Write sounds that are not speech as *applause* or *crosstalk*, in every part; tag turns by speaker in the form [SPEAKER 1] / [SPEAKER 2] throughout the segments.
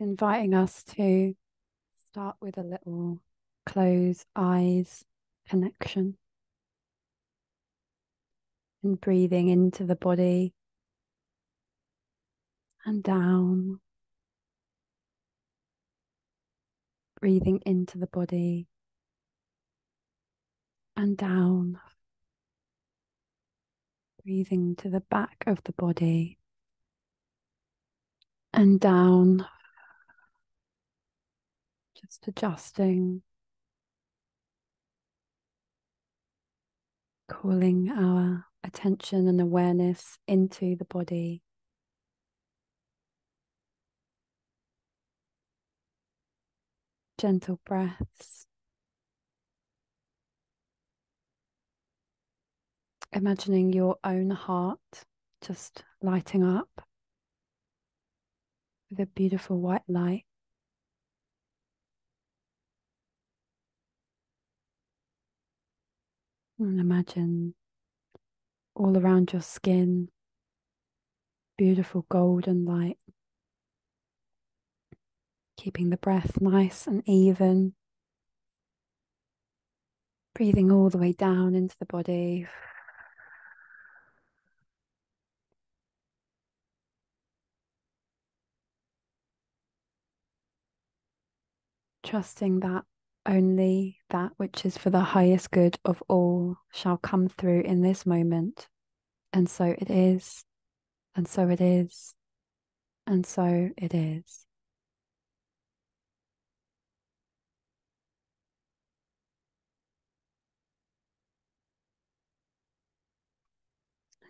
[SPEAKER 1] inviting us to start with a little close eyes connection and breathing into the body and down, breathing into the body and down, breathing to the back of the body and down, just adjusting, calling our attention and awareness into the body. Gentle breaths. Imagining your own heart just lighting up with a beautiful white light. And imagine all around your skin, beautiful golden light. Keeping the breath nice and even. Breathing all the way down into the body. Trusting that only that which is for the highest good of all shall come through in this moment. And so it is, and so it is, and so it is.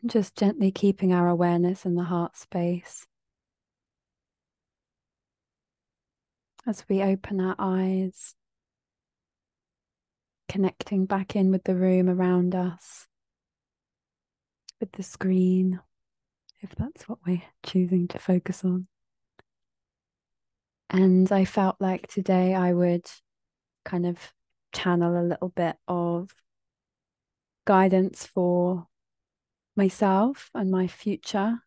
[SPEAKER 1] Just gently keeping our awareness in the heart space. As we open our eyes connecting back in with the room around us, with the screen, if that's what we're choosing to focus on. And I felt like today I would kind of channel a little bit of guidance for myself and my future.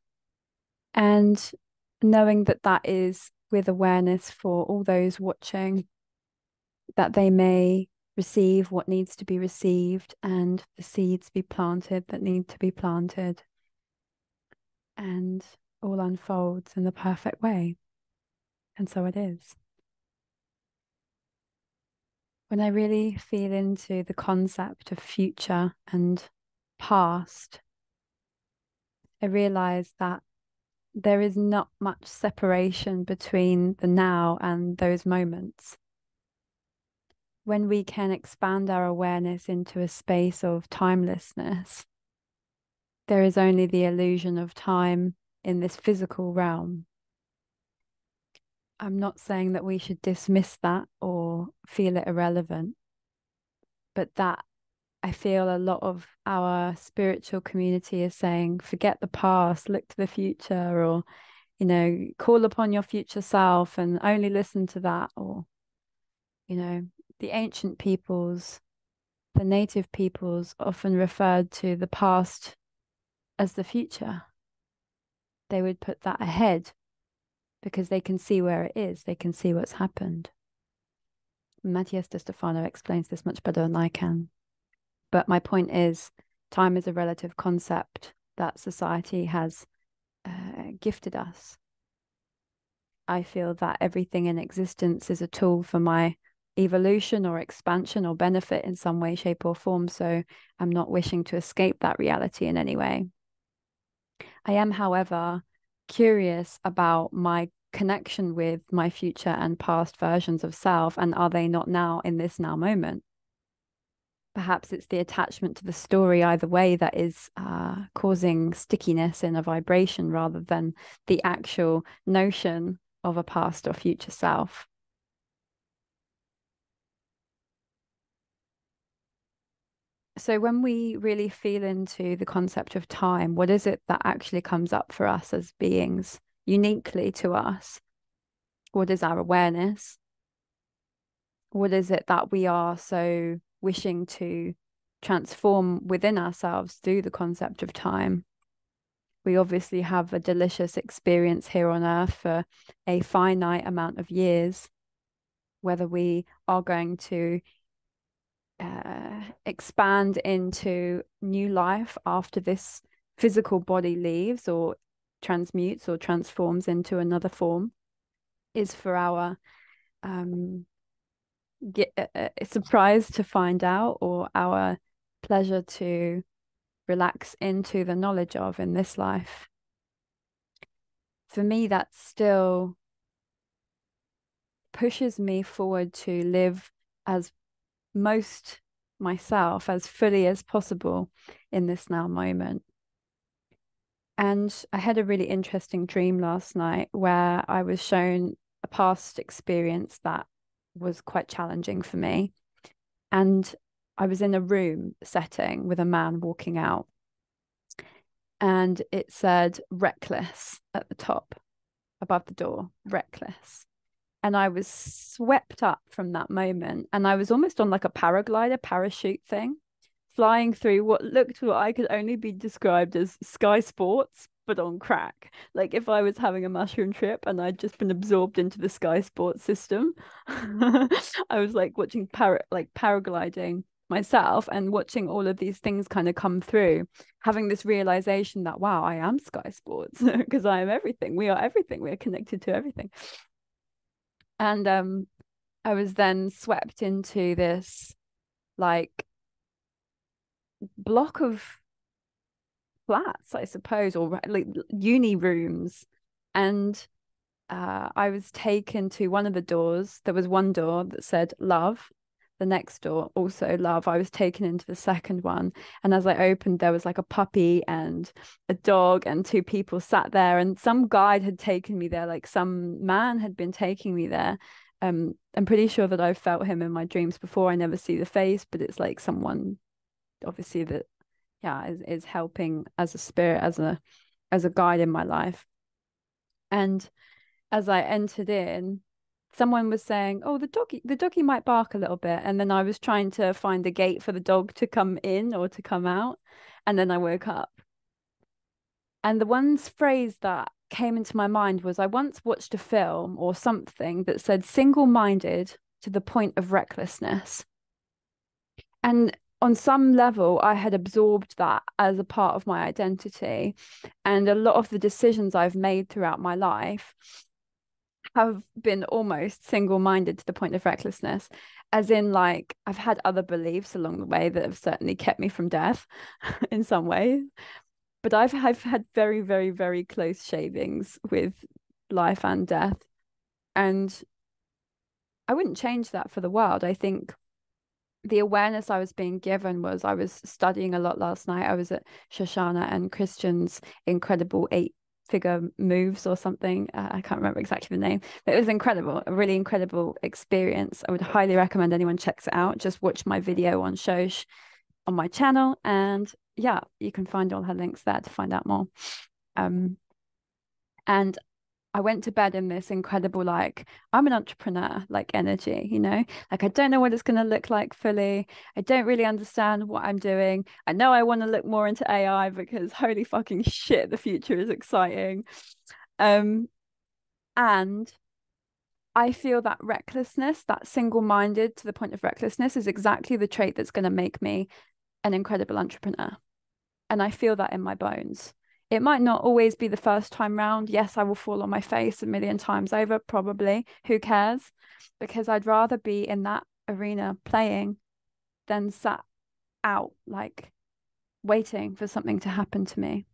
[SPEAKER 1] And knowing that that is with awareness for all those watching, that they may receive what needs to be received and the seeds be planted that need to be planted and all unfolds in the perfect way. And so it is. When i really feel into the concept of future and past i realize that there is not much separation between the now and those moments when we can expand our awareness into a space of timelessness, there is only the illusion of time in this physical realm. I'm not saying that we should dismiss that or feel it irrelevant, but that I feel a lot of our spiritual community is saying, forget the past, look to the future, or, you know, call upon your future self and only listen to that, or, you know, the ancient peoples, the native peoples, often referred to the past as the future. They would put that ahead because they can see where it is, they can see what's happened. Matías de Stefano explains this much better than I can. But my point is, time is a relative concept that society has uh, gifted us. I feel that everything in existence is a tool for my evolution or expansion or benefit in some way, shape, or form. So I'm not wishing to escape that reality in any way. I am, however, curious about my connection with my future and past versions of self. And are they not now in this now moment? Perhaps it's the attachment to the story either way that is uh, causing stickiness in a vibration rather than the actual notion of a past or future self. So when we really feel into the concept of time what is it that actually comes up for us as beings uniquely to us what is our awareness what is it that we are so wishing to transform within ourselves through the concept of time we obviously have a delicious experience here on earth for a finite amount of years. Whether we are going to uh, expand into new life after this physical body leaves or transmutes or transforms into another form is for our um, get uh, uh, surprise to find out or our pleasure to relax into the knowledge of in this life. For me, that still pushes me forward to live as most myself, as fully as possible in this now moment. And I had a really interesting dream last night where I was shown a past experience that was quite challenging for me. And I was in a room setting with a man walking out, and it said reckless at the top above the door, reckless. And I was swept up from that moment. And I was almost on like a paraglider, parachute thing, flying through what looked what I could only be described as sky sports, but on crack. Like if I was having a mushroom trip and I'd just been absorbed into the sky sports system, *laughs* I was like watching para like paragliding myself and watching all of these things kind of come through, having this realization that wow, I am Sky Sports *laughs* because I am everything. We are everything. We are connected to everything. And um I was then swept into this like block of flats, I suppose, or like uni rooms. And uh, I was taken to one of the doors. There was one door that said love, the next door also love i was taken into the second one and as i opened there was like a puppy and a dog and two people sat there and some guide had taken me there like some man had been taking me there. Um i'm pretty sure that i've felt him in my dreams before. I never see the face but it's like someone obviously that yeah is, is helping as a spirit as a as a guide in my life. And as i entered in someone was saying, "Oh, the doggy, the doggy might bark a little bit," and then I was trying to find a gate for the dog to come in or to come out, and then I woke up. And the one phrase that came into my mind was, "I once watched a film or something that said single-minded to the point of recklessness," and on some level, I had absorbed that as a part of my identity, and a lot of the decisions I've made throughout my life have been almost single minded to the point of recklessness, as in, like, I've had other beliefs along the way that have certainly kept me from death *laughs* in some way. But I've, I've had very, very, very close shavings with life and death. And I wouldn't change that for the world. I think the awareness I was being given was I was studying a lot last night. I was at Shoshana and Christian's incredible eight figure moves or something. Uh, I can't remember exactly the name, but it was incredible, a really incredible experience. I would highly recommend anyone checks it out. Just watch my video on Shosh on my channel, and yeah, you can find all her links there to find out more. Um, and I went to bed in this incredible, like, I'm an entrepreneur, like energy, you know, like I don't know what it's going to look like fully. I don't really understand what I'm doing. I know I want to look more into AI because *laughs* holy fucking shit, the future is exciting. Um, and I feel that recklessness, that single minded to the point of recklessness, is exactly the trait that's going to make me an incredible entrepreneur. And I feel that in my bones. It might not always be the first time round. Yes, I will fall on my face a million times over, probably. Who cares? Because I'd rather be in that arena playing than sat out, like waiting for something to happen to me.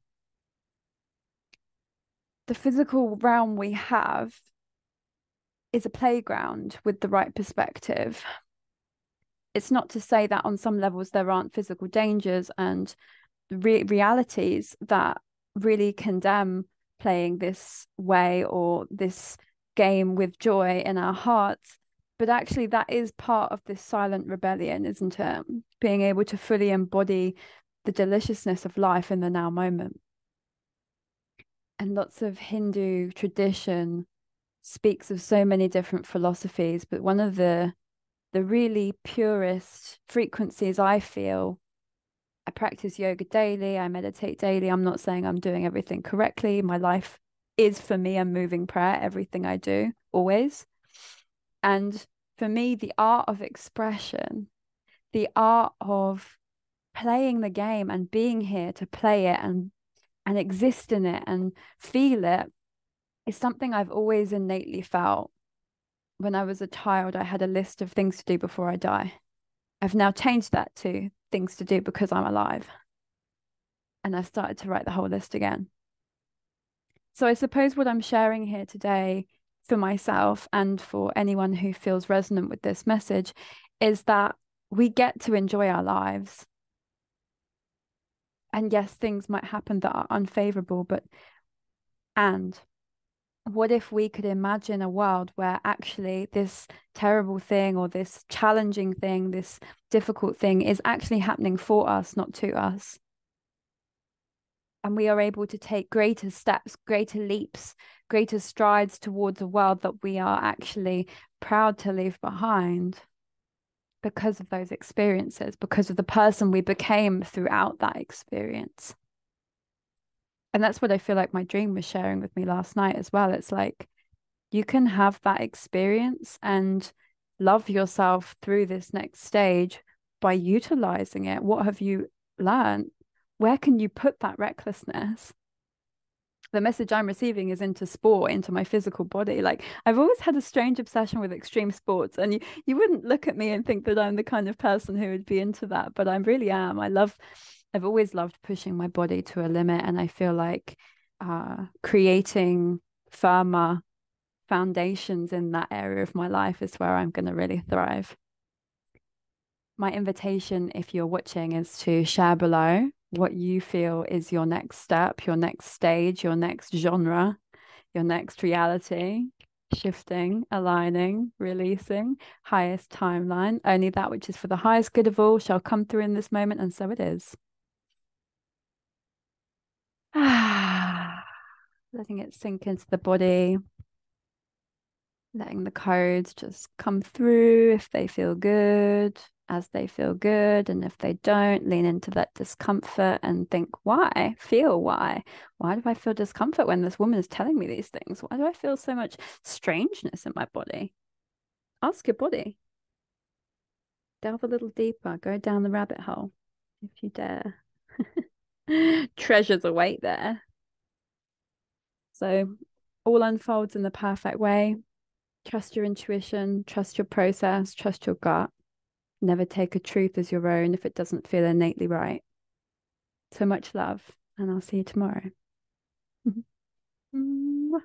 [SPEAKER 1] The physical realm we have is a playground with the right perspective. It's not to say that on some levels there aren't physical dangers and re- realities that really condemn playing this way or this game with joy in our hearts. But actually that is part of this silent rebellion isn't it? Being able to fully embody the deliciousness of life in the now moment. And lots of hindu tradition speaks of so many different philosophies but one of the the really purest frequencies i feel practice yoga daily, I meditate daily. I'm not saying I'm doing everything correctly. My life is for me a moving prayer, everything I do, always. And for me, the art of expression, the art of playing the game and being here to play it and and exist in it and feel it is something I've always innately felt. When I was a child, I had a list of things to do before I die. I've now changed that to things to do because I'm alive. And I've started to write the whole list again. So I suppose what I'm sharing here today for myself and for anyone who feels resonant with this message is that we get to enjoy our lives. And yes, things might happen that are unfavorable, but and what if we could imagine a world where actually this terrible thing or this challenging thing, this difficult thing is actually happening for us, not to us? And we are able to take greater steps, greater leaps, greater strides towards a world that we are actually proud to leave behind because of those experiences, because of the person we became throughout that experience and that's what I feel like my dream was sharing with me last night as well. It's like you can have that experience and love yourself through this next stage by utilizing it. What have you learned? Where can you put that recklessness? The message I'm receiving is into sport, into my physical body. Like I've always had a strange obsession with extreme sports, and you you wouldn't look at me and think that I'm the kind of person who would be into that, but I really am. I love I've always loved pushing my body to a limit, and I feel like uh, creating firmer foundations in that area of my life is where I'm going to really thrive. My invitation, if you're watching, is to share below what you feel is your next step, your next stage, your next genre, your next reality, shifting, aligning, releasing, highest timeline. Only that which is for the highest good of all shall come through in this moment, and so it is. Letting it sink into the body, letting the codes just come through if they feel good, as they feel good. And if they don't, lean into that discomfort and think, why? Feel why? Why do I feel discomfort when this woman is telling me these things? Why do I feel so much strangeness in my body? Ask your body. Delve a little deeper, go down the rabbit hole if you dare. *laughs* treasures await there. So all unfolds in the perfect way. Trust your intuition, trust your process, trust your gut. Never take a truth as your own if it doesn't feel innately right. So much love, and I'll see you tomorrow. *laughs*